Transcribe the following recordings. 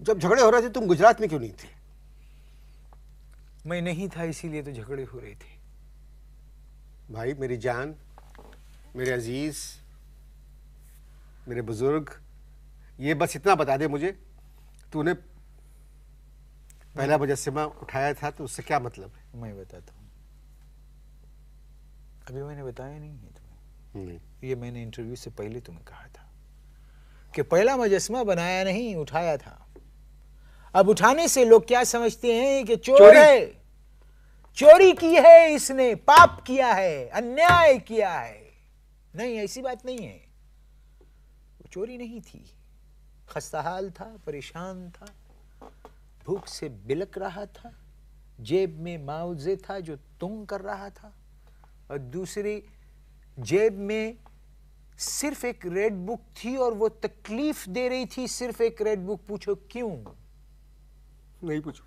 जब झगड़े हो रहे थे तुम गुजरात में क्यों नहीं थे? मैं नहीं था इसीलिए तो झगड़े हो रहे थे। भाई मेरी जान मेरे अज़ीज़ मेरे बुज़ुर्ग ये बस इतना बता दे मुझे तूने पहला मुजस्मा उठाया था तो उससे क्या मतलब है? मैं बताता हूँ। अभी मैंने बताया नहीं है तुम्हें। नहीं। ये मैंने इंटरव्यू से पहले तुम्हें कहा था कि पहला मुजस्मा बनाया नहीं उठाया था। अब उठाने से लोग क्या समझते हैं कि चोर चोरी। है? चोरी की है इसने पाप किया है अन्याय किया है। नहीं ऐसी बात नहीं है। वो चोरी नहीं थी। खस्ताहाल था परेशान था। भूख से बिलक रहा था। जेब में मुआवजे था जो तुंग कर रहा था। और दूसरी जेब में सिर्फ़ एक रेड बुक थी और वो तकलीफ़ दे रही थी सिर्फ़ एक रेड बुक पूछो क्यों? नहीं पूछो।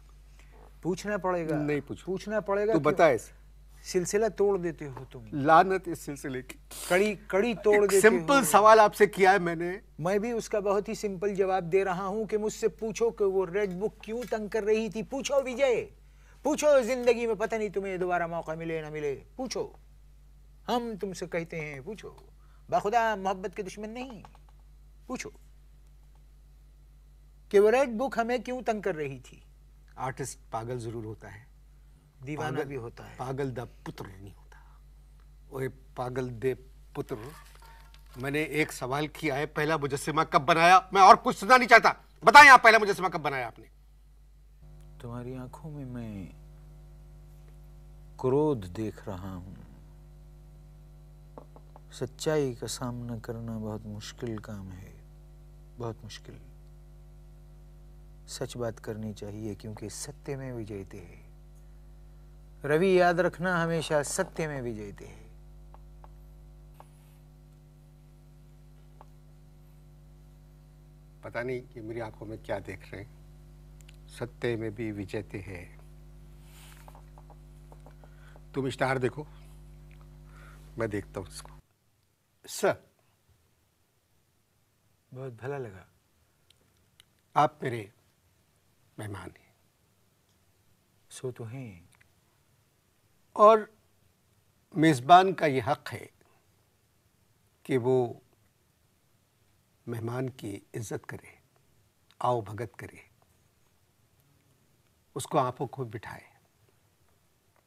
पूछना पड़ेगा। नहीं पूछो। पूछना पड़ेगा तू क्यों? बता इसे। सिलसिला तोड़ देते हो तुम। लानत इस सिलसिले की। कड़ी कड़ी तोड़ देते सिंपल हो सवाल आपसे किया है मैंने। मैं भी उसका बहुत ही सिंपल जवाब दे रहा हूँ कि मुझसे पूछो कि वो रेड बुक क्यों तंग कर रही थी। पूछो विजय। पूछो ज़िंदगी में पता नहीं तुम्हें दोबारा मौका मिले ना मिले। पूछो। हम तुमसे कहते हैं पूछो। बाखुदा मोहब्बत के दुश्मन नहीं। पूछो। कि वो रेड बुक हमें क्यों तंग कर रही थी? आर्टिस्ट पागल ज़रूर होता है। दीवाना पागल- भी होता है। पागल द पुत्र नहीं होता। ओए पागल दे पुत्र मैंने एक सवाल किया है पहला मुजस्मा कब बनाया? मैं और कुछ सुनना नहीं चाहता। बताएँ आप पहला मुजस्मा कब बनाया आपने? तुम्हारी आँखों में मैं क्रोध देख रहा हूँ। सच्चाई का सामना करना बहुत मुश्किल काम है। बहुत मुश्किल। सच बात करनी चाहिए क्योंकि सत्य में विजयते है। रवि याद रखना हमेशा सत्य में विजयते है। पता नहीं कि मेरी आँखों में क्या देख रहे हैं। सत्य में भी विजयते है। तुम स्टार देखो। मैं देखता हूँ इसको। सर। बहुत भला लगा। आप मेरे मेहमान हैं। सो तो हैं और मेज़बान का ये हक है कि वो मेहमान की इज़्ज़त करे आओ भगत करे उसको आँखों को बिठाए।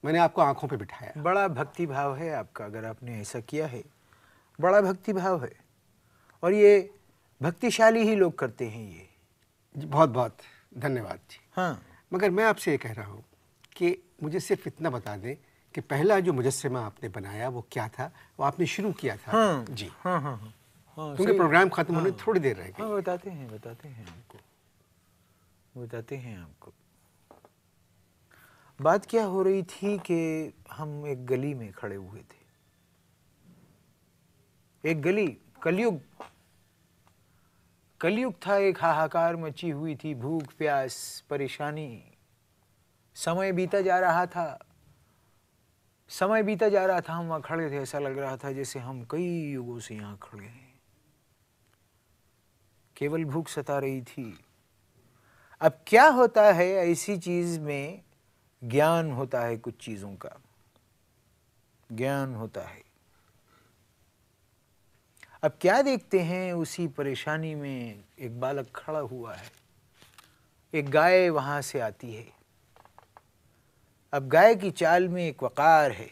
मैंने आपको आँखों पे बिठाया। बड़ा भक्ति भाव है आपका अगर आपने ऐसा किया है। बड़ा भक्ति भाव है। और ये भक्तिशाली ही लोग करते हैं ये। बहुत बहुत धन्यवाद जी। हाँ। मगर मैं आपसे ये कह रहा हूँ कि मुझे सिर्फ़ इतना बता दें कि पहला जो मुजस्सिमा आपने बनाया वो क्या था? वो आपने शुरू किया था। हाँ। जी। हाँ हाँ हाँ। हाँ क्योंकि प्रोग्राम खत्म होने हाँ। थोड़ी देर रह गई। हाँ बताते हैं बताते हैं आपको। बताते हैं आपको। बात क्या हो रही थी कि हम एक गली में खड़े हुए थे? एक गली कलयुग कलयुग था, एक हाहाकार मची हुई थी, भूख, प्यास, परेशानी। समय बीता जा रहा था। समय बीता जा रहा था, हम वहाँ खड़े थे, ऐसा लग रहा था जैसे हम कई युगों से यहाँ खड़े हैं। केवल भूख सता रही थी। अब क्या होता है, ऐसी चीज़ में ज्ञान होता है कुछ चीज़ों का। ज्ञान होता है। अब क्या देखते हैं उसी परेशानी में एक बालक खड़ा हुआ है। एक गाय वहाँ से आती है। अब गाय की चाल में एक वकार है।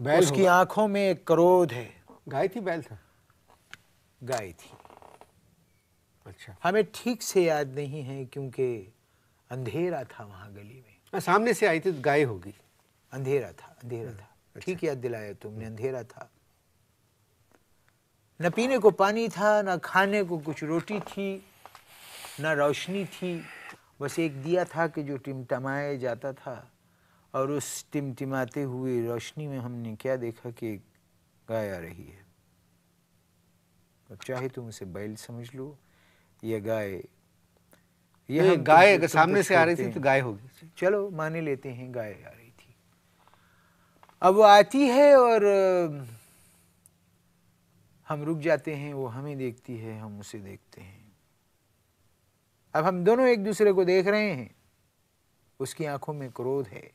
बैल उसकी आँखों में एक क्रोध है। गाय थी बैल था? गाय थी। अच्छा। हमें ठीक से याद नहीं है क्योंकि अंधेरा था वहाँ गली में। हाँ, सामने से आई थी तो गाय होगी। अंधेरा था अंधेरा था। ठीक याद दिलाया तुमने अंधेरा था। न पीने को पानी था न खाने को कुछ रोटी थी न रोशनी थी। बस एक दिया था कि जो टिमटमाए जाता था और उस टिमटिमाते हुए रोशनी में हमने क्या देखा कि गाय आ रही है। अब चाहे तुम उसे बैल समझ लो या गाय ये नहीं, हम गाय अगर सामने से आ रही थी तो। गाय होगी। चलो माने लेते हैं गाय आ रही थी। अब वो आती है और हम रुक जाते हैं, वो हमें देखती है, हम उसे देखते हैं। अब हम दोनों एक दूसरे को देख रहे हैं। उसकी आँखों में क्रोध है,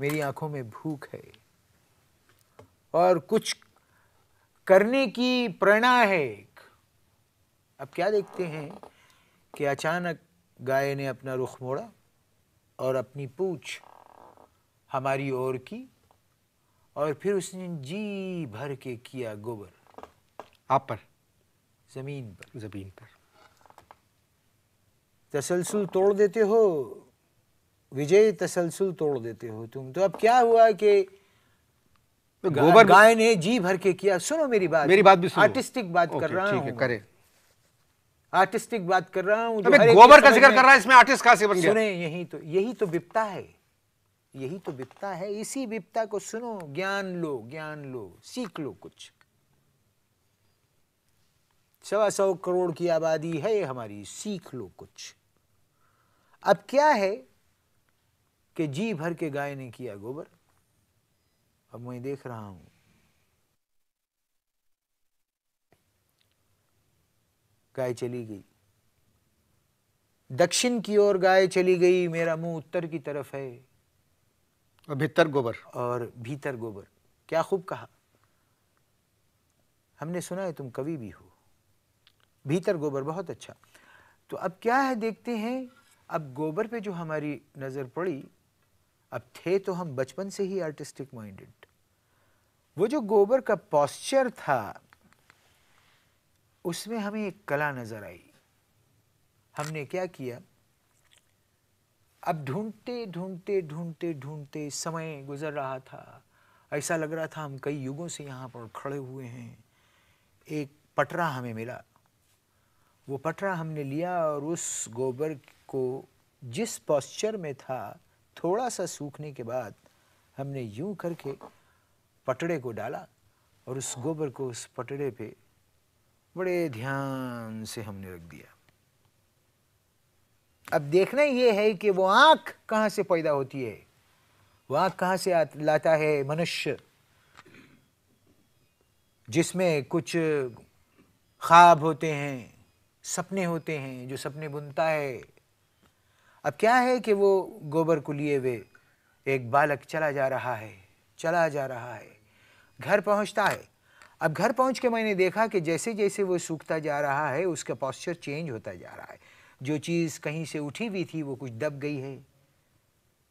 मेरी आँखों में भूख है। और कुछ करने की प्रेरणा है अब क्या देखते हैं कि अचानक गाय ने अपना रुख मोड़ा और अपनी पूछ हमारी ओर की और फिर उसने जी भर के किया गोबर। आप पर ज़मीन पर। ज़मीन पर। तसलसल तोड़ देते हो विजय तसलसल तोड़ देते हो तुम। तो अब क्या हुआ कि तो गोबर गाय ने जी भर के किया। सुनो मेरी बात। मेरी बात भी सुनो। आर्टिस्टिक बात कर रहा ठीक है करे। आर्टिस्टिक बात कर रहा हूँ एक गोबर के ज़िक्र कर रहा है? इसमें आर्टिस्ट कहाँ से बन गया? सुने यही तो यही तो विपता है। यही तो विपता है। इसी विपता को सुनो ज्ञान लो ज्ञान लो सीख लो कुछ। सवा सौ करोड़ की आबादी है हमारी सीख लो कुछ। अब क्या है कि जी भर के गाय ने किया गोबर? अब मैं देख रहा हूँ। गाय चली गई। दक्षिण की ओर गाय चली गई मेरा मुँह उत्तर की तरफ़ है। और भीतर गोबर। और भीतर गोबर। क्या खूब कहा। हमने सुना है तुम कवि भी हो। भीतर गोबर, बहुत अच्छा। तो अब क्या है, देखते हैं, अब गोबर पे जो हमारी नज़र पड़ी, अब थे तो हम बचपन से ही आर्टिस्टिक माइंडेड वो जो गोबर का पॉस्चर था, उसमें हमें एक कला नज़र आई। हमने क्या किया? अब ढूंढते ढूंढते ढूंढते ढूंढते समय गुजर रहा था। ऐसा लग रहा था हम कई युगों से यहाँ पर खड़े हुए हैं। एक पटरा हमें मिला। वो पटरा हमने लिया और उस गोबर को जिस पॉस्चर में था, थोड़ा सा सूखने के बाद हमने यूँ करके पटड़े को डाला और उस गोबर को उस पटड़े पे बड़े ध्यान से हमने रख दिया। अब देखना ये है कि वो आँख कहाँ से पैदा होती है? वो आँख कहाँ से लाता है मनुष्य? जिसमें कुछ ख्वाब होते हैं सपने होते हैं, जो सपने बुनता है। अब क्या है कि वो गोबर को लिए हुए एक बालक चला जा रहा है, चला जा रहा है। घर पहुँचता है। अब घर पहुँच के मैंने देखा कि जैसे जैसे वो सूखता जा रहा है, उसका पॉस्चर चेंज होता जा रहा है। जो चीज़ कहीं से उठी हुई थी, वो कुछ दब गई है।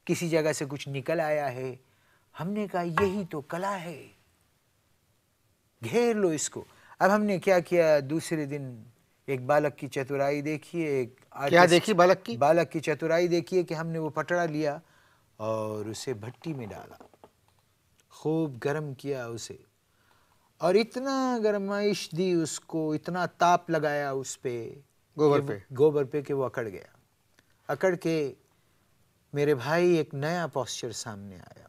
किसी जगह से कुछ निकल आया है। हमने कहा, यही तो कला है। घेर लो इसको। अब हमने क्या किया? दूसरे दिन एक बालक की चतुराई देखिए एक क्या देखी बालक की? बालक की चतुराई देखिए कि हमने वो पटड़ा लिया और उसे भट्टी में डाला खूब गर्म किया उसे और इतना गर्माइश दी उसको इतना ताप लगाया उस पे गोबर पे। गोबर पे कि वो अकड़ गया अकड़ के मेरे भाई एक नया पॉस्चर सामने आया